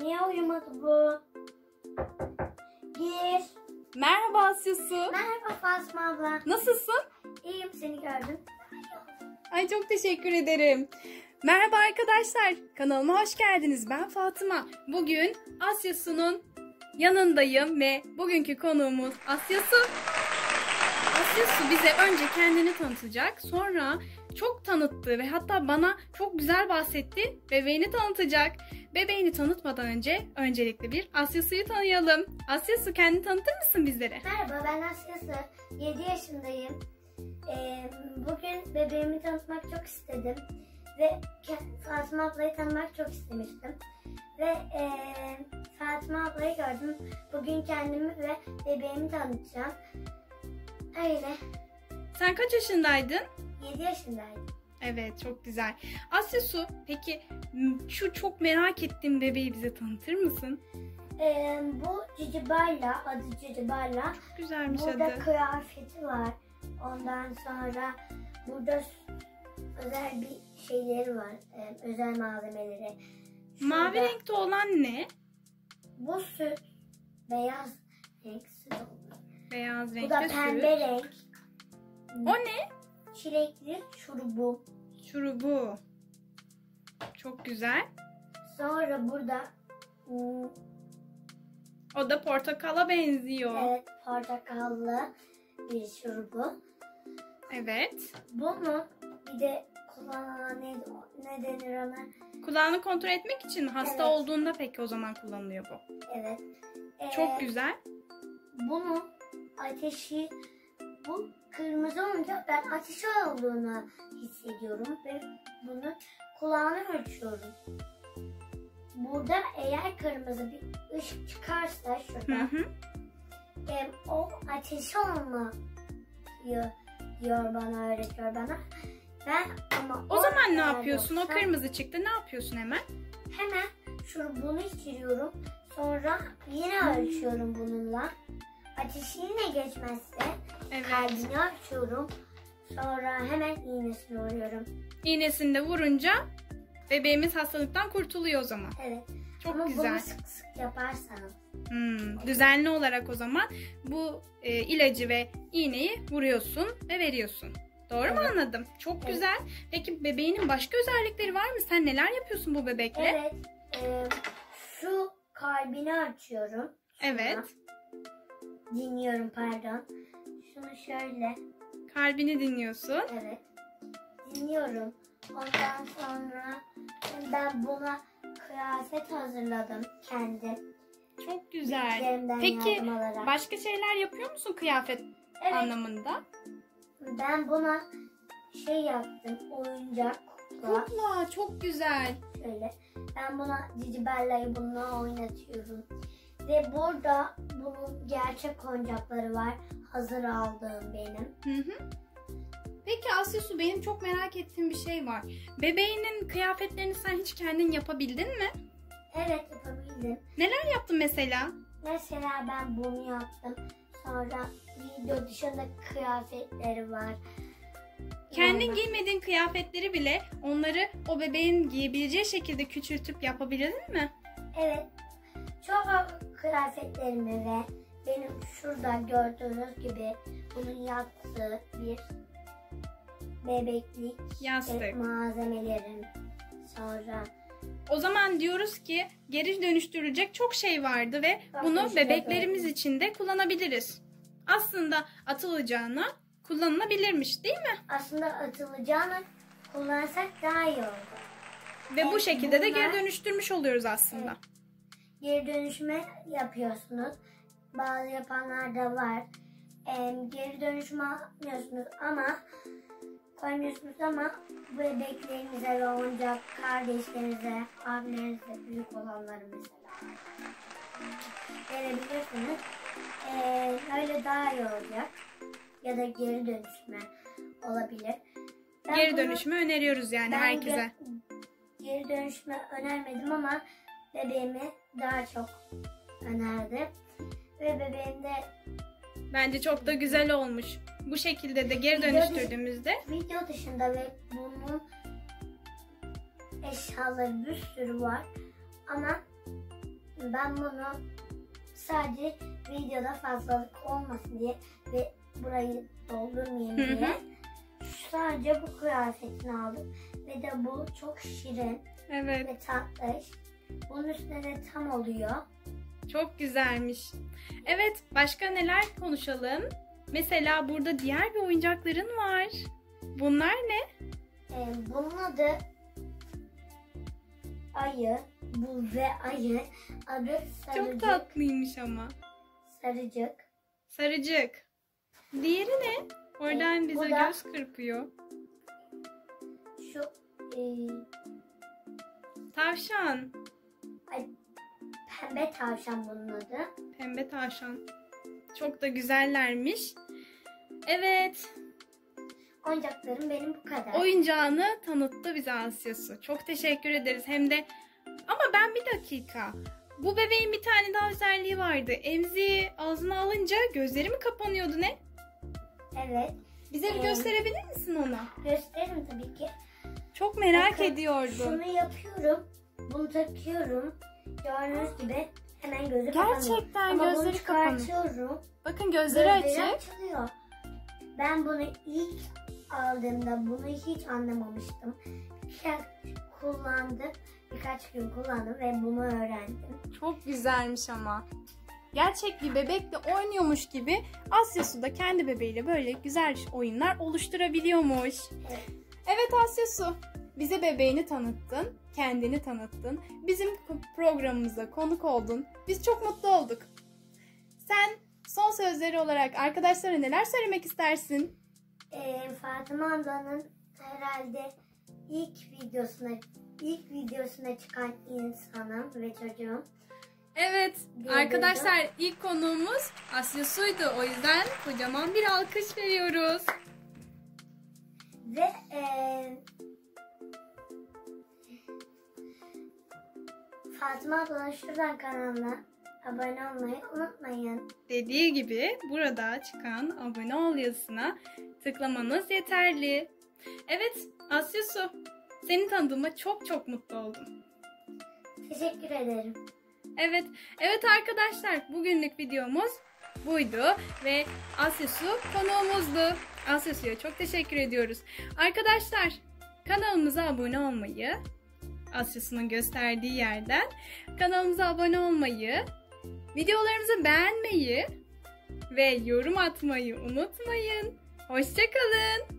Niye uyumadı bu? Gir. Merhaba Asya'su. Merhaba Fatma abla. Nasılsın? İyiyim seni gördüm. Ay çok teşekkür ederim. Merhaba arkadaşlar. Kanalıma hoş geldiniz. Ben Fatıma. Bugün Asya'su'nun yanındayım ve bugünkü konuğumuz Asya'su. Asya'su bize önce kendini tanıtacak. Sonra çok tanıttı ve hatta bana çok güzel bahsetti. Bebeğini tanıtacak. Bebeğini tanıtmadan önce öncelikle bir Asya'su'yu tanıyalım. Asya'su kendini tanıtır mısın bizlere? Merhaba ben Asya'sı. 7 yaşındayım. Ee, bugün bebeğimi tanıtmak çok istedim. Ve Fatma ablayı tanımak çok istemiştim. Ve e, Fatma ablayı gördüm. Bugün kendimi ve bebeğimi tanıtacağım. Öyle. Sen kaç yaşındaydın? 7 yaşındaydım. Evet çok güzel. Asya Su peki şu çok merak ettiğim bebeği bize tanıtır mısın? Ee, bu Cicibarla, adı Cicibarla. Çok güzelmiş Burada adı. kıyafeti var. Ondan sonra burada özel bir şeyleri var. Ee, özel malzemeleri. Şurada Mavi renkte olan ne? Bu süt beyaz renk süt. Beyaz Bu da renkte pembe süt. renk. O ne? Çilekli şurubu. Şurubu. Çok güzel. Sonra burada hmm, O da portakala benziyor. evet portakallı bir şurubu. Evet. Bunu bir de kullanan ne, ne denir ona? Kulağını kontrol etmek için hasta Evet. olduğunda peki o zaman kullanılıyor bu. Evet. Ee, Çok güzel. Bunu ateşi bu kırmızı olunca ben ateşi olduğunu hissediyorum ve bunu kulağına ölçüyorum. Burada eğer kırmızı bir ışık çıkarsa Hı şurada hı. em, o ateşi olma diyor, diyor bana öğretiyor bana. Ben ama O zaman ne yapıyorsun? O yoksa kırmızı çıktı. Ne yapıyorsun hemen? Hemen şurubunu içiriyorum. Sonra yine ölçüyorum bununla. Ateşi yine geçmezse Evet. kalbini açıyorum. Sonra hemen iğnesini vuruyorum. İğnesini de vurunca bebeğimiz hastalıktan kurtuluyor o zaman. Evet. Çok Ama güzel. bunu sık sık yaparsan. Hmm, düzenli olarak o zaman bu e, ilacı ve iğneyi vuruyorsun ve veriyorsun. Doğru mu Evet. anladım? Çok Evet. güzel. Peki bebeğinin başka özellikleri var mı? Sen neler yapıyorsun bu bebekle? Evet. e, şu kalbini açıyorum. Şuna. Evet. Dinliyorum pardon. Şunu şöyle. Kalbini dinliyorsun. Evet. Dinliyorum. Ondan sonra ben buna kıyafet hazırladım kendim. Çok güzel. Peki başka şeyler yapıyor musun kıyafet Evet. anlamında? Ben buna şey yaptım. Oyuncak kukla. Kukla çok güzel. Şöyle. Ben buna Cici Bella'yı bununla oynatıyorum. Ve burada bunun gerçek oyuncakları var. Hazır aldığım benim. Hı hı. Peki Asya Su benim çok merak ettiğim bir şey var. Bebeğinin kıyafetlerini sen hiç kendin yapabildin mi? Evet yapabildim. Neler yaptın mesela? Mesela ben bunu yaptım. Sonra video dışında kıyafetleri var. Kendin Yani- giymediğin kıyafetleri bile onları o bebeğin giyebileceği şekilde küçültüp yapabildin mi? Evet. Çok kıyafetlerimi ve benim şurada gördüğünüz gibi bunun yaptığı bir bebeklik Yastık. malzemelerim. Sonra O zaman diyoruz ki geri dönüştürülecek çok şey vardı ve Bak, bunu bebeklerimiz için de kullanabiliriz. Aslında atılacağına kullanılabilirmiş değil mi? aslında atılacağını kullansak daha iyi olur. Ve bu Evet, şekilde de bunlar- geri dönüştürmüş oluyoruz aslında. Geri dönüşme yapıyorsunuz. Bazı yapanlar da var. Ee, geri dönüşme yapmıyorsunuz ama koymuyorsunuz ama bebeklerinize ve oyuncak kardeşlerinize, abilerinize, büyük olanları mesela verebilirsiniz. Ee, öyle daha iyi olacak. Ya da geri dönüşme olabilir. Ben Geri bunu- dönüşümü öneriyoruz yani herkese. ge- geri dönüşme önermedim ama bebeğimi daha çok önerdim. Ve bebeğim de Bence çok da güzel olmuş. Bu şekilde de geri dönüştürdüğümüzde video dışında ve bunun eşyaları bir sürü var. Ama Ben bunu sadece videoda fazlalık olmasın diye ve burayı doldurmayayım diye sadece bu kıyafetini aldım. Ve de bu çok şirin Evet. ve tatlış. Bunun üstüne de tam oluyor. Çok güzelmiş. Evet, başka neler konuşalım? Mesela burada diğer bir oyuncakların var. Bunlar ne? Ee, bunun adı ayı. Bu ve ayı. Adı Çok sarıcık. tatlıymış ama. Sarıcık. Sarıcık. Diğeri ne? Oradan Ee, bize da- göz kırpıyor. Şu e, Tavşan. Ay, pembe tavşan bunun adı. Pembe tavşan. Çok da güzellermiş. Evet. Oyuncaklarım benim bu kadar. Oyuncağını tanıttı bize Asya'sı. Çok teşekkür ederiz. Hem de ama ben bir dakika. Bu bebeğin bir tane daha özelliği vardı. Emziği ağzına alınca gözleri mi kapanıyordu ne? Evet. Bize bir Ee, gösterebilir misin ona? Gösteririm tabii ki. Çok merak Bakın, ediyordum. Şunu yapıyorum. Bunu takıyorum. Gördüğünüz gibi hemen gözü kapanıyor. Gerçekten Ama gözleri kapanıyor. Bakın gözleri Gözleri açık. açılıyor. Ben bunu ilk aldığımda bunu hiç anlamamıştım. Birkaç kullandım. Birkaç gün kullandım ve bunu öğrendim. Çok güzelmiş ama. Gerçek bir bebekle oynuyormuş gibi Asya Su da kendi bebeğiyle böyle güzel oyunlar oluşturabiliyormuş. Evet. Evet Asya Su, bize bebeğini tanıttın, kendini tanıttın, bizim programımıza konuk oldun. Biz çok mutlu olduk. Sen son sözleri olarak arkadaşlara neler söylemek istersin? Ee, Fatıma ablanın herhalde ilk videosuna ilk videosuna çıkan insanım ve çocuğum. Evet, Gördüm. arkadaşlar ilk konuğumuz Asya Su'ydu. O yüzden kocaman bir alkış veriyoruz. Ve eee Fatıma ablanın şuradan kanalına abone olmayı unutmayın. Dediği gibi burada çıkan abone ol yazısına tıklamanız yeterli. Evet Asya Su, seni tanıdığıma çok çok mutlu oldum. Teşekkür ederim. Evet, evet arkadaşlar bugünlük videomuz buydu ve Asya Su konuğumuzdu. Asya Su'ya çok teşekkür ediyoruz. Arkadaşlar kanalımıza abone olmayı, Asya Su'nun gösterdiği yerden kanalımıza abone olmayı, videolarımızı beğenmeyi ve yorum atmayı unutmayın. Hoşçakalın.